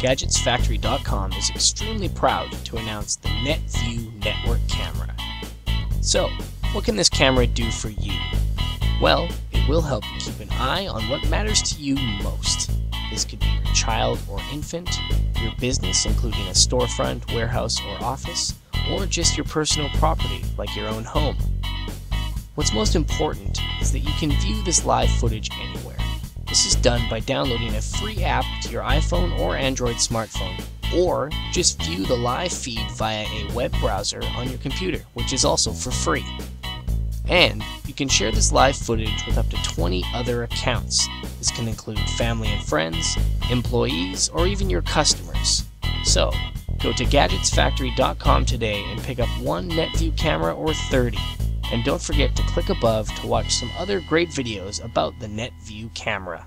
GadgetsFactory.com is extremely proud to announce the NetVue Network Camera. So, what can this camera do for you? Well, it will help you keep an eye on what matters to you most. This could be your child or infant, your business, including a storefront, warehouse, or office, or just your personal property, like your own home. What's most important is that you can view this live footage anywhere. This is done by downloading a free app to your iPhone or Android smartphone, or just view the live feed via a web browser on your computer, which is also for free. And you can share this live footage with up to 20 other accounts. This can include family and friends, employees, or even your customers. So, go to GadgetsFactory.com today and pick up one NetVue camera or 30. And don't forget to click above to watch some other great videos about the NetVue camera.